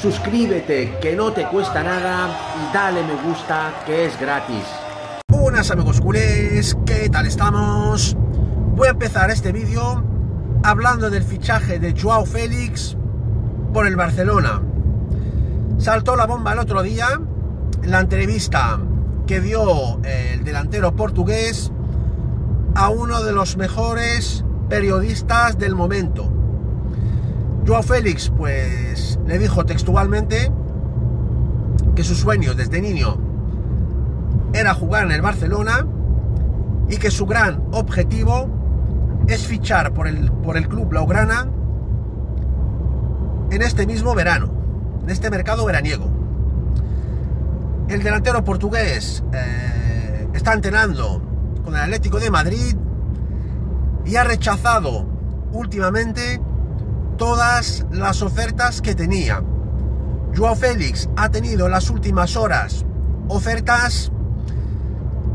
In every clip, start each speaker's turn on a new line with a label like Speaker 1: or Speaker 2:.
Speaker 1: suscríbete que no te cuesta nada y dale me gusta que es gratis. Buenas amigos culés, ¿qué tal estamos? Voy a empezar este vídeo hablando del fichaje de Joao Félix por el Barcelona. Saltó la bomba el otro día, la entrevista que dio el delantero portugués a uno de los mejores periodistas del momento. Joao Félix, pues, le dijo textualmente que su sueño desde niño era jugar en el Barcelona y que su gran objetivo es fichar por el, por el club Blaugrana en este mismo verano, en este mercado veraniego. El delantero portugués eh, está entrenando con el Atlético de Madrid y ha rechazado últimamente todas las ofertas que tenía. Joao Félix ha tenido en las últimas horas ofertas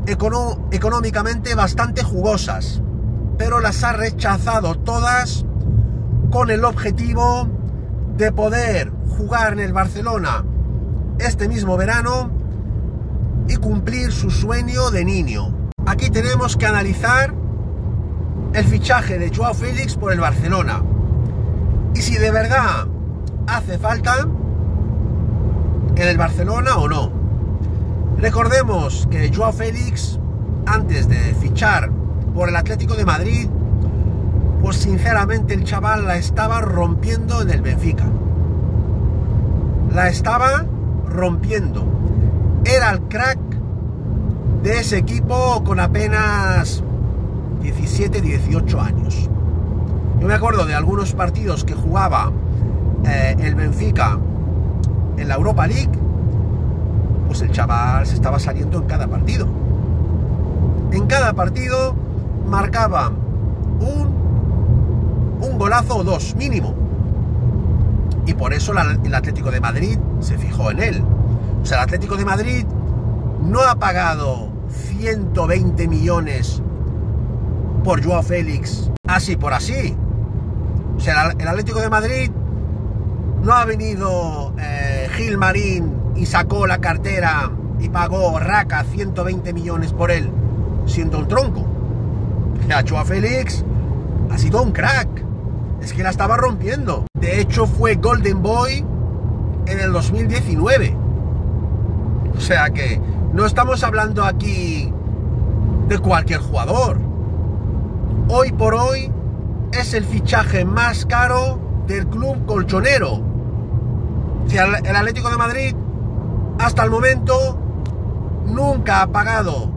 Speaker 1: económicamente bastante jugosas, pero las ha rechazado todas con el objetivo de poder jugar en el Barcelona este mismo verano y cumplir su sueño de niño. Aquí tenemos que analizar el fichaje de Joao Félix por el Barcelona. Y si de verdad hace falta en el Barcelona o no. Recordemos que Joao Félix, antes de fichar por el Atlético de Madrid, pues sinceramente el chaval la estaba rompiendo en el Benfica. La estaba rompiendo. Era el crack de ese equipo con apenas 17, 18 años. Yo me acuerdo de algunos partidos que jugaba eh, el Benfica en la Europa League, pues el chaval se estaba saliendo en cada partido. En cada partido marcaba un, un golazo o dos mínimo. Y por eso el Atlético de Madrid se fijó en él. O sea, el Atlético de Madrid no ha pagado 120 millones por Joao Félix, así por así. O sea, el Atlético de Madrid no ha venido eh, Gil Marín y sacó la cartera y pagó Raca 120 millones por él, siendo un tronco. A Joao Félix ha sido un crack. Es que la estaba rompiendo. De hecho, fue Golden Boy en el 2019. O sea que no estamos hablando aquí de cualquier jugador. Hoy por hoy es el fichaje más caro del club colchonero. El Atlético de Madrid hasta el momento nunca ha pagado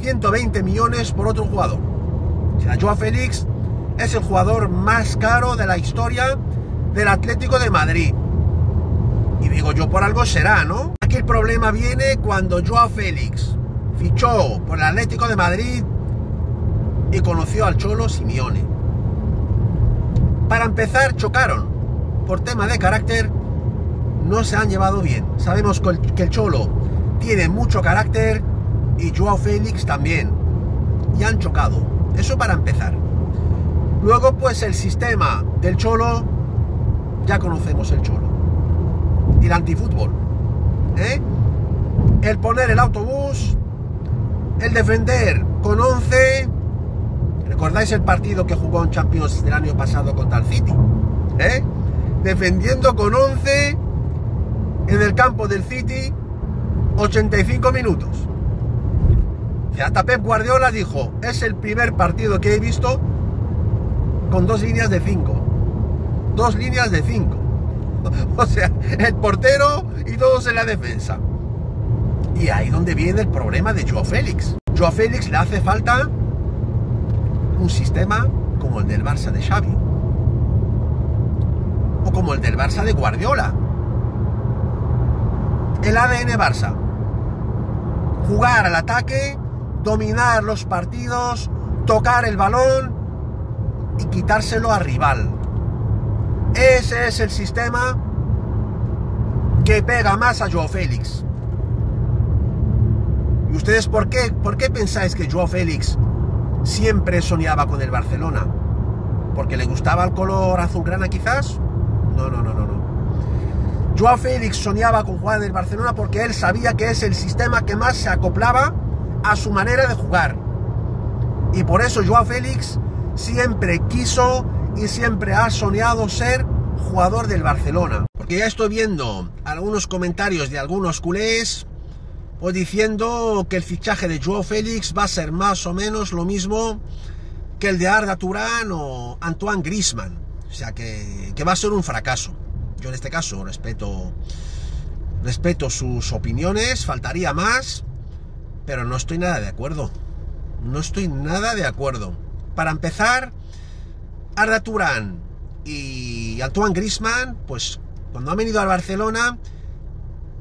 Speaker 1: 120 millones por otro jugador. O sea, Joao Félix es el jugador más caro de la historia del Atlético de Madrid. Y digo yo, por algo será, ¿no? Aquí el problema viene cuando Joao Félix fichó por el Atlético de Madrid y conoció al Cholo Simeone. Para empezar, chocaron. Por tema de carácter, no se han llevado bien. Sabemos que el Cholo tiene mucho carácter y Joao Félix también. Y han chocado. Eso para empezar. Luego, pues el sistema del Cholo, ya conocemos el Cholo. Y el antifútbol. ¿eh? El poner el autobús, el defender con 11. ¿Recordáis el partido que jugó en Champions del año pasado contra el City? ¿Eh? Defendiendo con 11 en el campo del City 85 minutos. Y hasta Pep Guardiola dijo, es el primer partido que he visto con dos líneas de 5. Dos líneas de 5. O sea, el portero y todos en la defensa. Y ahí donde viene el problema de Joao Félix. Joao Félix le hace falta un sistema como el del Barça de Xavi. O como el del Barça de Guardiola. El ADN Barça. Jugar al ataque, dominar los partidos, tocar el balón y quitárselo al rival. Ese es el sistema que pega más a Joao Félix. ¿Y ustedes por qué, por qué pensáis que Joao Félix siempre soñaba con el Barcelona? ¿Porque le gustaba el color azulgrana quizás? No, no, no, no, no. Joao Félix soñaba con jugar en el Barcelona porque él sabía que es el sistema que más se acoplaba a su manera de jugar. Y por eso Joao Félix siempre quiso y siempre ha soñado ser jugador del Barcelona. Porque ya estoy viendo algunos comentarios de algunos culés pues diciendo que el fichaje de Joao Félix va a ser más o menos lo mismo que el de Arda Turán o Antoine Grisman. O sea que, que va a ser un fracaso. Yo en este caso respeto, respeto sus opiniones, faltaría más, pero no estoy nada de acuerdo. No estoy nada de acuerdo. Para empezar, Arda Turán y Antoine Grisman, pues cuando han venido al Barcelona,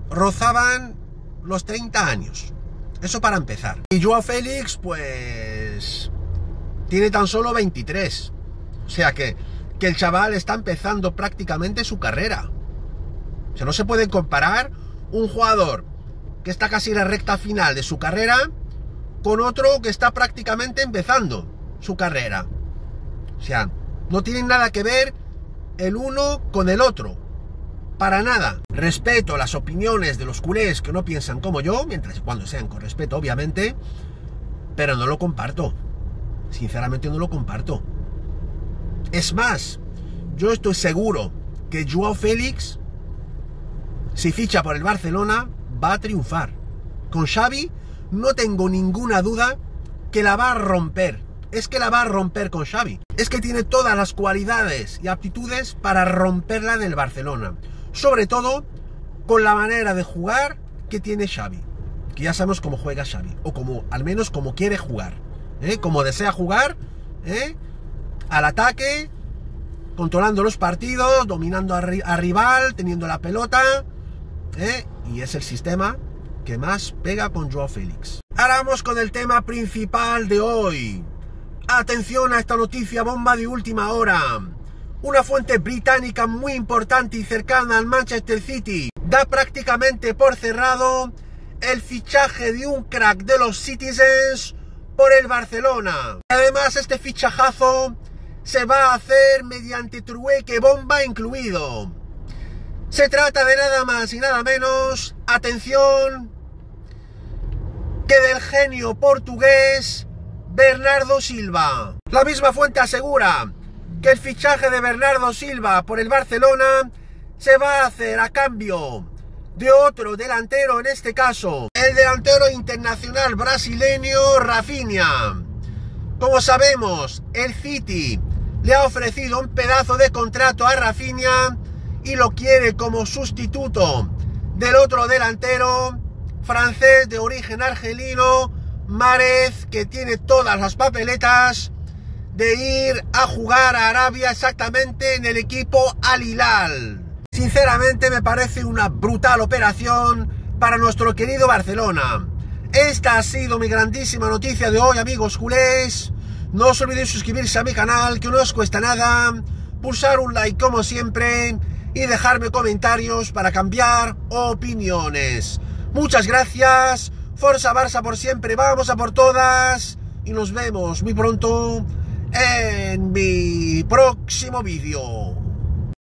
Speaker 1: rozaban los 30 años. Eso para empezar. Y Joao Félix, pues, tiene tan solo 23. O sea que que el chaval está empezando prácticamente su carrera. O sea, no se puede comparar un jugador que está casi en la recta final de su carrera con otro que está prácticamente empezando su carrera. O sea, no tienen nada que ver el uno con el otro. Para nada. Respeto las opiniones de los culés que no piensan como yo, mientras cuando sean con respeto, obviamente, pero no lo comparto. Sinceramente no lo comparto. Es más, yo estoy seguro que Joao Félix, si ficha por el Barcelona, va a triunfar. Con Xavi no tengo ninguna duda que la va a romper. Es que la va a romper con Xavi. Es que tiene todas las cualidades y aptitudes para romperla en el Barcelona. Sobre todo con la manera de jugar que tiene Xavi. Que ya sabemos cómo juega Xavi. O como, al menos como quiere jugar. ¿eh? Como desea jugar. ¿eh? al ataque, controlando los partidos, dominando a, rival, teniendo la pelota. ¿eh? Y es el sistema que más pega con Joao Félix. Ahora vamos con el tema principal de hoy. Atención a esta noticia bomba de última hora. Una fuente británica muy importante y cercana al Manchester City da prácticamente por cerrado el fichaje de un crack de los Citizens por el Barcelona. Además, este fichajazo se va a hacer mediante trueque bomba incluido. Se trata de nada más y nada menos, atención, que del genio portugués Bernardo Silva. La misma fuente asegura que el fichaje de Bernardo Silva por el Barcelona se va a hacer a cambio de otro delantero, en este caso, el delantero internacional brasileño Rafinha. Como sabemos, el City le ha ofrecido un pedazo de contrato a Rafinha y lo quiere como sustituto del otro delantero francés de origen argelino, Marez, que tiene todas las papeletas de ir a jugar a Arabia exactamente en el equipo Al Hilal. Sinceramente me parece una brutal operación para nuestro querido Barcelona. Esta ha sido mi grandísima noticia de hoy, amigos culés. No os olvidéis suscribirse a mi canal, que no os cuesta nada, pulsar un like como siempre y dejarme comentarios para cambiar opiniones. Muchas gracias, Forza Barça por siempre, vamos a por todas y nos vemos muy pronto en mi próximo vídeo.